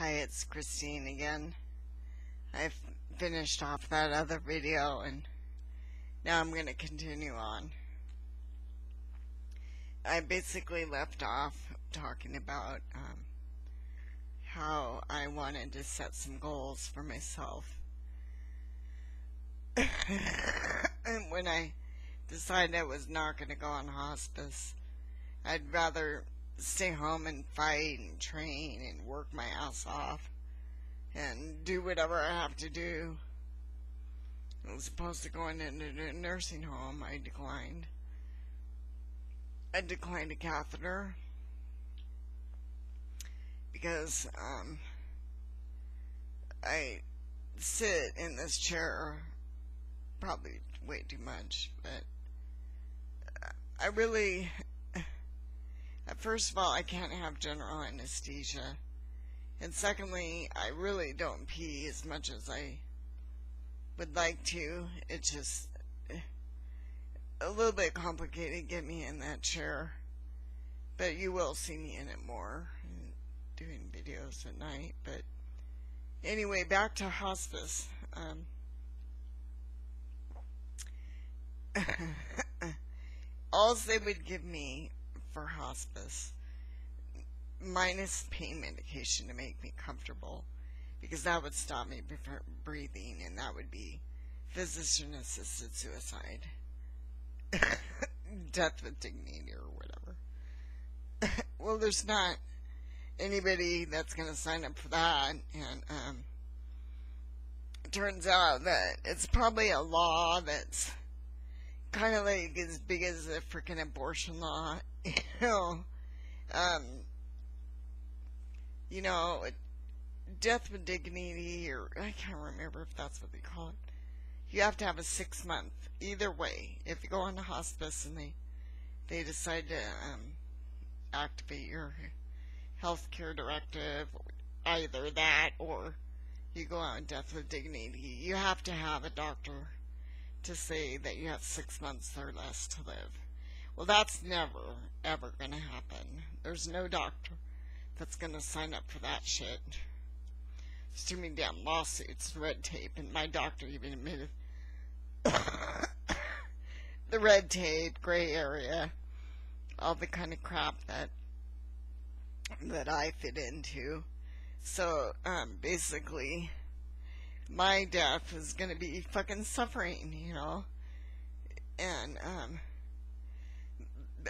Hi, it's Christine again. I've finished off that other video and now I'm going to continue on. I basically left off talking about um, how I wanted to set some goals for myself. and when I decided I was not going to go on hospice, I'd rather stay home and fight and train and work my ass off and do whatever I have to do. I was supposed to go into a nursing home, I declined. I declined a catheter because um, I sit in this chair probably way too much, but I really First of all, I can't have general anesthesia. And secondly, I really don't pee as much as I would like to. It's just a little bit complicated get me in that chair. But you will see me in it more doing videos at night. But anyway, back to hospice. Um, all they would give me for hospice minus pain medication to make me comfortable because that would stop me from breathing and that would be physician assisted suicide. Death with dignity or whatever. Well there's not anybody that's going to sign up for that and um, it turns out that it's probably a law that's kind of like as big as a freaking abortion law you know, um, you know, death with dignity, or I can't remember if that's what they call it. You have to have a six month. Either way, if you go on hospice and they they decide to um, activate your health care directive, either that or you go out on death with dignity, you have to have a doctor to say that you have six months or less to live. Well, that's never, ever going to happen. There's no doctor that's going to sign up for that shit. There's too many damn lawsuits, red tape, and my doctor even admitted the red tape, gray area, all the kind of crap that that I fit into. So, um, basically, my death is gonna be fucking suffering, you know? And, um,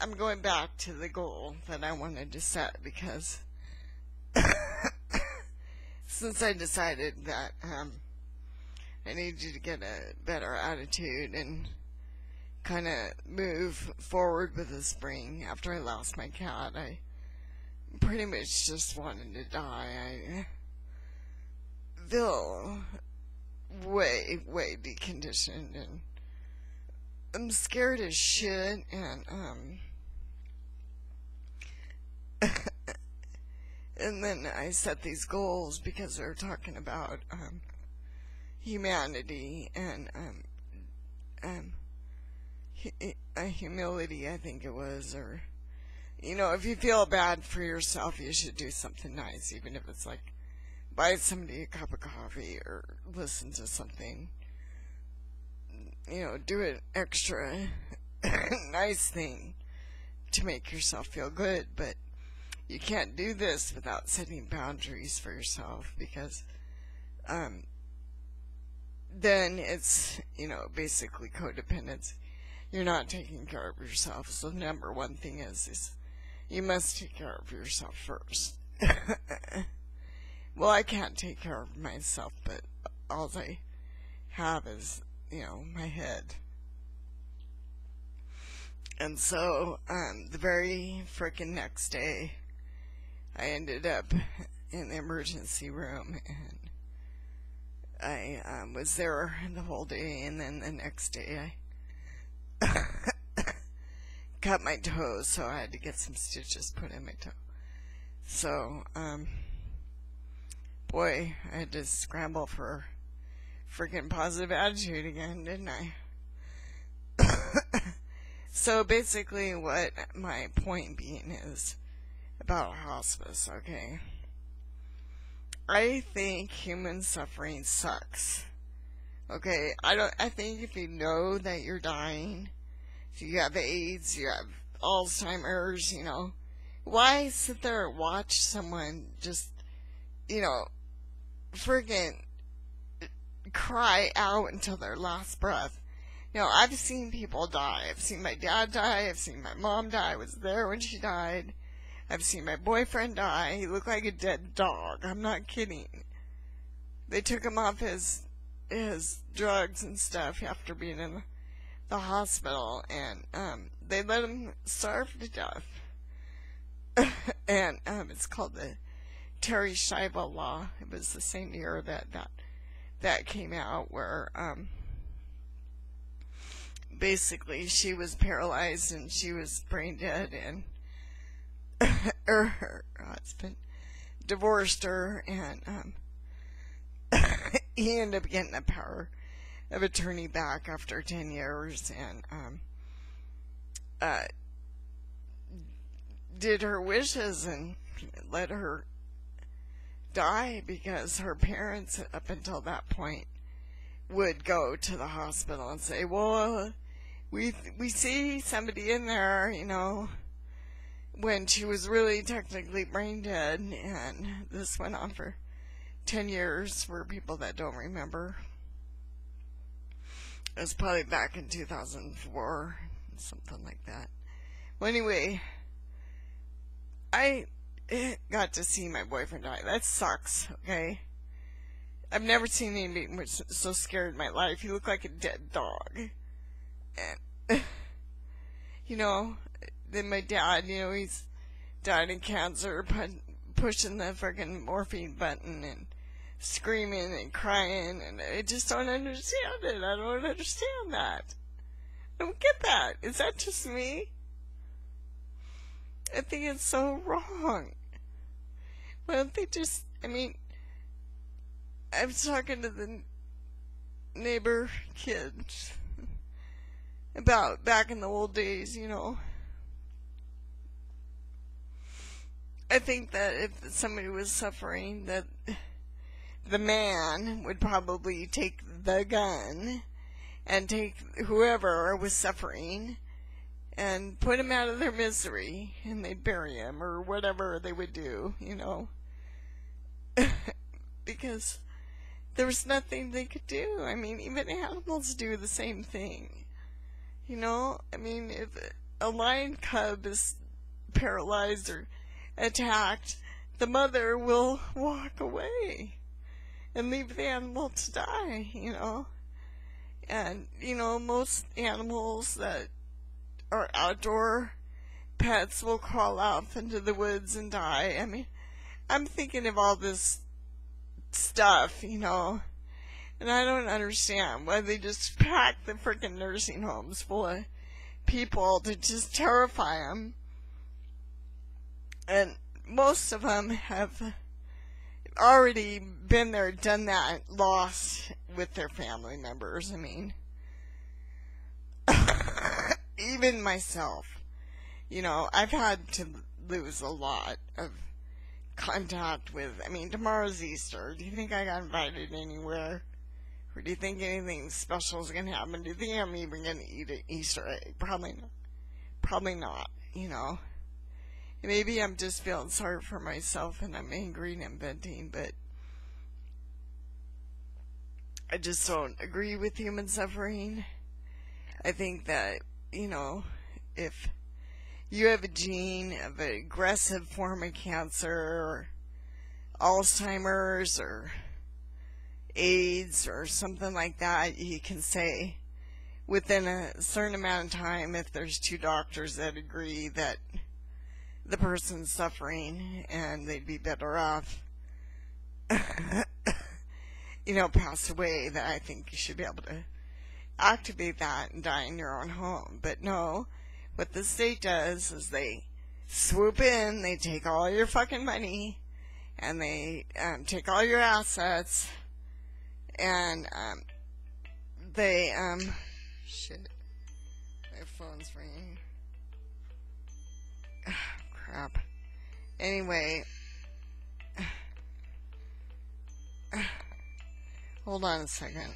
I'm going back to the goal that I wanted to set because since I decided that um, I need to get a better attitude and kind of move forward with the spring after I lost my cat, I pretty much just wanted to die. I feel way, way deconditioned and I'm scared as shit, and um, and then I set these goals because they're talking about um, humanity and um, um, a humility, I think it was, or you know, if you feel bad for yourself, you should do something nice, even if it's like buy somebody a cup of coffee or listen to something you know, do an extra nice thing to make yourself feel good, but you can't do this without setting boundaries for yourself because um, then it's, you know, basically codependence. You're not taking care of yourself. So number one thing is, is you must take care of yourself first. well, I can't take care of myself, but all I have is you know, my head. And so, um, the very freaking next day, I ended up in the emergency room and I um, was there the whole day and then the next day I cut my toes so I had to get some stitches put in my toe. So, um, boy, I had to scramble for freaking positive attitude again, didn't I? so basically what my point being is about hospice, okay? I think human suffering sucks. Okay, I don't. I think if you know that you're dying, if you have AIDS, you have Alzheimer's, you know, why sit there and watch someone just, you know, friggin' cry out until their last breath? You know, I've seen people die. I've seen my dad die. I've seen my mom die. I was there when she died. I've seen my boyfriend die. He looked like a dead dog. I'm not kidding. They took him off his his drugs and stuff after being in the hospital, and um, they let him starve to death. and um, it's called the Terri Schiavo law. It was the same year that that that came out, where um, basically she was paralyzed and she was brain dead, and her, her husband divorced her, and um, he ended up getting the power of attorney back after 10 years and um, uh, did her wishes and let her die because her parents, up until that point, would go to the hospital and say, "Well, we we see somebody in there," you know, when she was really technically brain dead, and this went on for ten years for people that don't remember. It was probably back in 2004, something like that. Well, anyway, I got to see my boyfriend die. That sucks, okay? I've never seen anybody so scared in my life. He looked like a dead dog. And, you know, then my dad, you know, he's died of cancer, but pushing the freaking morphine button and screaming and crying, and I just don't understand it. I don't understand that. I don't get that. Is that just me? I think it's so wrong. Don't they just, I mean, I was talking to the neighbor kids about back in the old days, you know. I think that if somebody was suffering, that the man would probably take the gun and take whoever was suffering and put him out of their misery and they'd bury him or whatever they would do, you know. because there was nothing they could do. I mean, even animals do the same thing. You know, I mean, if a lion cub is paralyzed or attacked, the mother will walk away and leave the animal to die, you know. And, you know, most animals that are outdoor pets will crawl off into the woods and die. I mean, I'm thinking of all this stuff, you know, and I don't understand why they just pack the freaking nursing homes full of people to just terrify them. And most of them have already been there, done that, lost with their family members. I mean, even myself, you know, I've had to lose a lot of contact with. I mean, tomorrow's Easter. Do you think I got invited anywhere? Or do you think anything special is going to happen? Do you think I'm even going to eat an Easter egg? Probably not. Probably not, you know. Maybe I'm just feeling sorry for myself and I'm angry and I'm venting, but I just don't agree with human suffering. I think that, you know, if you have a gene of an aggressive form of cancer or Alzheimer's or AIDS or something like that, you can say within a certain amount of time, if there's two doctors that agree that the person's suffering and they'd be better off, you know, pass away, that I think you should be able to activate that and die in your own home. But no, what the state does is they swoop in, they take all your fucking money, and they um, take all your assets, and um, they, um, shit, my phone's ringing crap. Anyway, Hold on a second.